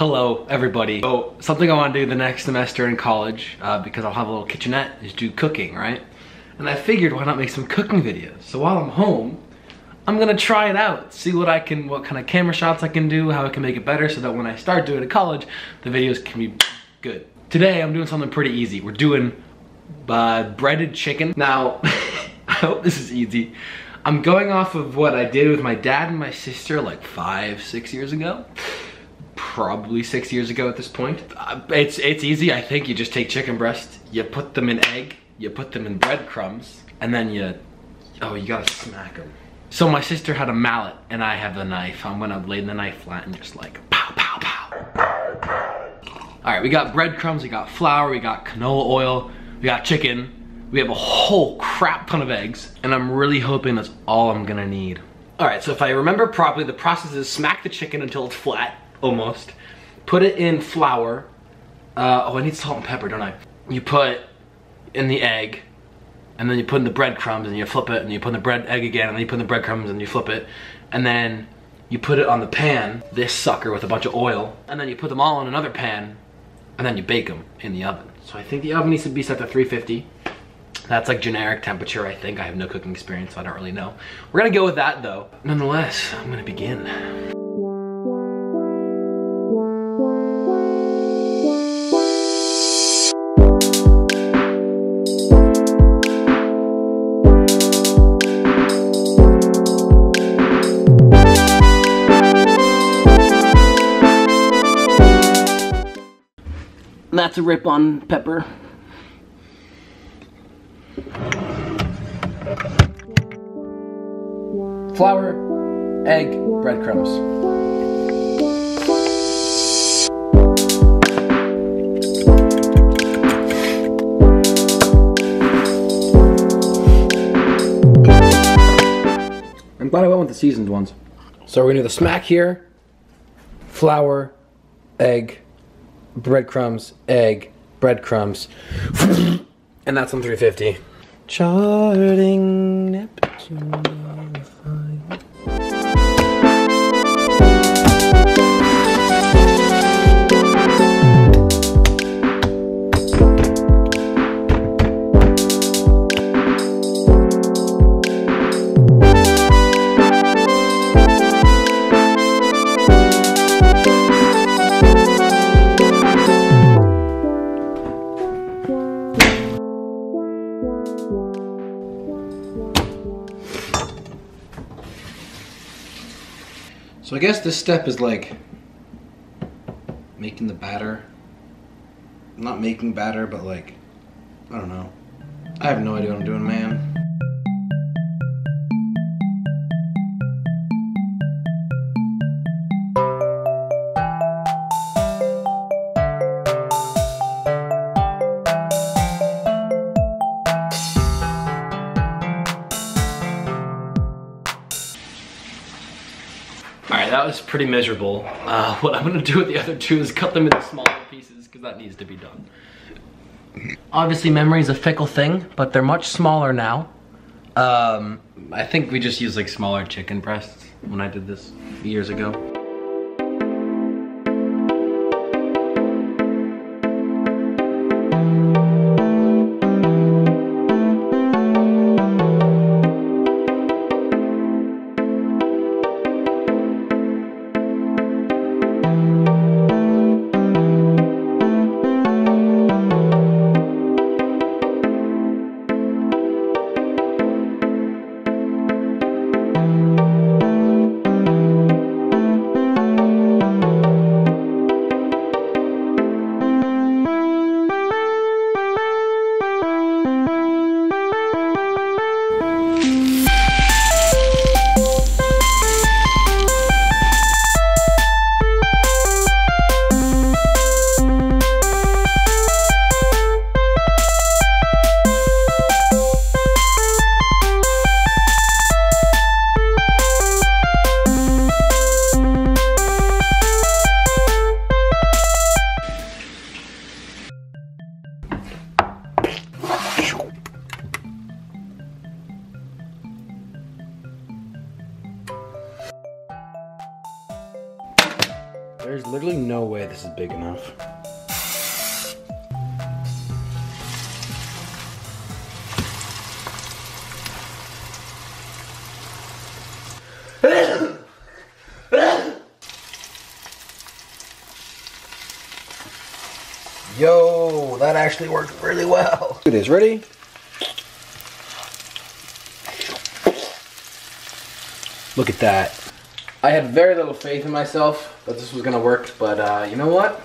Hello, everybody. So, something I want to do the next semester in college, uh, because I'll have a little kitchenette, is do cooking, right? And I figured, why not make some cooking videos? So while I'm home, I'm gonna try it out, see what I can, what kind of camera shots I can do, how I can make it better, so that when I start doing it at college, the videos can be good. Today, I'm doing something pretty easy. We're doing uh, breaded chicken. Now, I hope this is easy. I'm going off of what I did with my dad and my sister like five, six years ago probably six years ago at this point. Uh, it's, it's easy, I think. You just take chicken breast, you put them in egg, you put them in breadcrumbs, and then you, oh, you gotta smack them. So my sister had a mallet and I have a knife. I'm gonna lay the knife flat and just like pow, pow, pow. All right, we got breadcrumbs, we got flour, we got canola oil, we got chicken, we have a whole crap ton of eggs, and I'm really hoping that's all I'm gonna need. All right, so if I remember properly, the process is smack the chicken until it's flat, almost. Put it in flour. Uh, oh, I need salt and pepper, don't I? You put in the egg, and then you put in the breadcrumbs, and you flip it, and you put in the bread egg again, and then you put in the breadcrumbs, and you flip it, and then you put it on the pan, this sucker with a bunch of oil, and then you put them all in another pan, and then you bake them in the oven. So I think the oven needs to be set to 350. That's like generic temperature, I think. I have no cooking experience, so I don't really know. We're gonna go with that though. Nonetheless, I'm gonna begin. That's a rip on pepper. Flour, egg, breadcrumbs. I'm glad I went with the seasoned ones. So we're gonna do the smack here, flour, egg, breadcrumbs, egg, breadcrumbs, and that's on 350. Charting Neptune. So I guess this step is like making the batter. Not making batter, but like, I don't know. I have no idea what I'm doing, man. All right, that was pretty miserable. Uh, what I'm gonna do with the other two is cut them into smaller pieces because that needs to be done. Obviously memory is a fickle thing, but they're much smaller now. Um, I think we just used like smaller chicken breasts when I did this years ago. There's literally no way this is big enough. Yo, that actually worked really well. It is ready. Look at that. I had very little faith in myself that this was gonna work, but uh, you know what?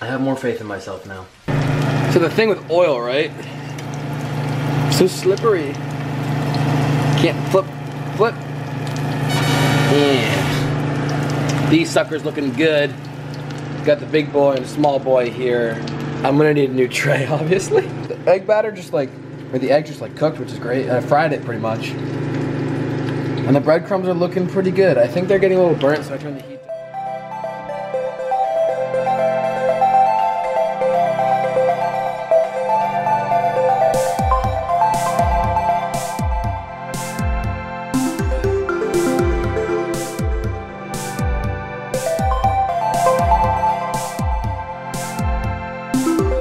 I have more faith in myself now. So the thing with oil, right? So slippery. Can't flip, flip. Yeah. These suckers looking good. Got the big boy and the small boy here. I'm gonna need a new tray, obviously. The egg batter just like, or the egg just like cooked, which is great. I fried it pretty much. And the breadcrumbs are looking pretty good. I think they're getting a little burnt, so I turn the heat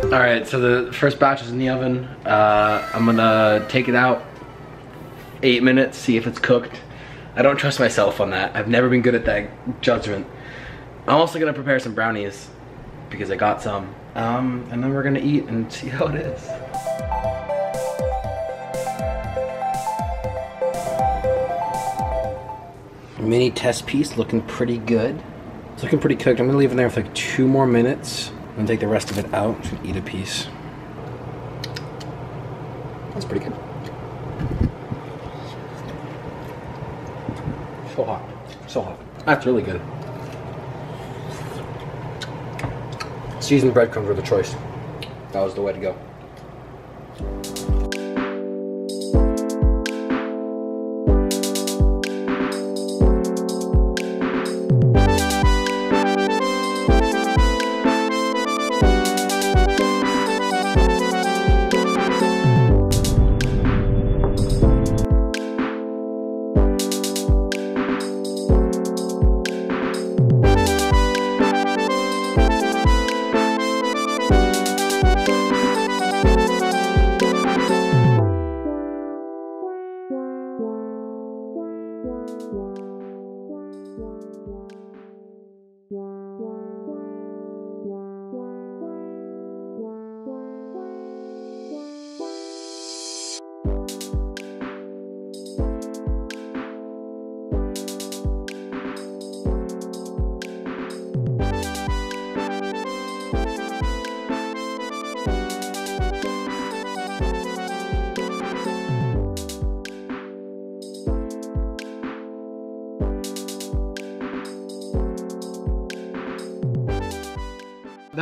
All right, so the first batch is in the oven. Uh, I'm gonna take it out eight minutes, see if it's cooked. I don't trust myself on that. I've never been good at that judgment. I'm also gonna prepare some brownies because I got some. Um, and then we're gonna eat and see how it is. Mini test piece looking pretty good. It's looking pretty cooked. I'm gonna leave it there for like two more minutes. I'm gonna take the rest of it out and eat a piece. That's pretty good. So hot. So hot. That's really good. Seasoned breadcrumbs were the choice. That was the way to go.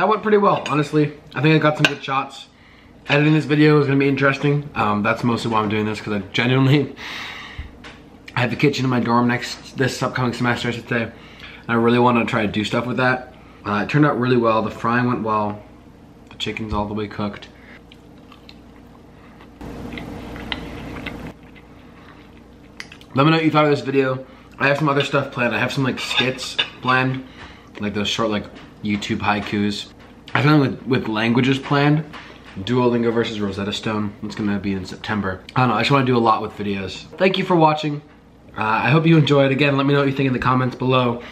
That went pretty well, honestly. I think I got some good shots. Editing this video is gonna be interesting. Um, that's mostly why I'm doing this, because I genuinely, I have the kitchen in my dorm next, this upcoming semester, I should say. And I really want to try to do stuff with that. Uh, it turned out really well. The frying went well. The chicken's all the way cooked. Let me know what you thought of this video. I have some other stuff planned. I have some like skits planned, like those short like YouTube haikus. I something with, with languages planned. Duolingo versus Rosetta Stone. It's gonna be in September. I don't know, I just wanna do a lot with videos. Thank you for watching. Uh, I hope you enjoyed. Again, let me know what you think in the comments below.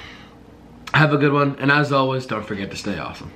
Have a good one, and as always, don't forget to stay awesome.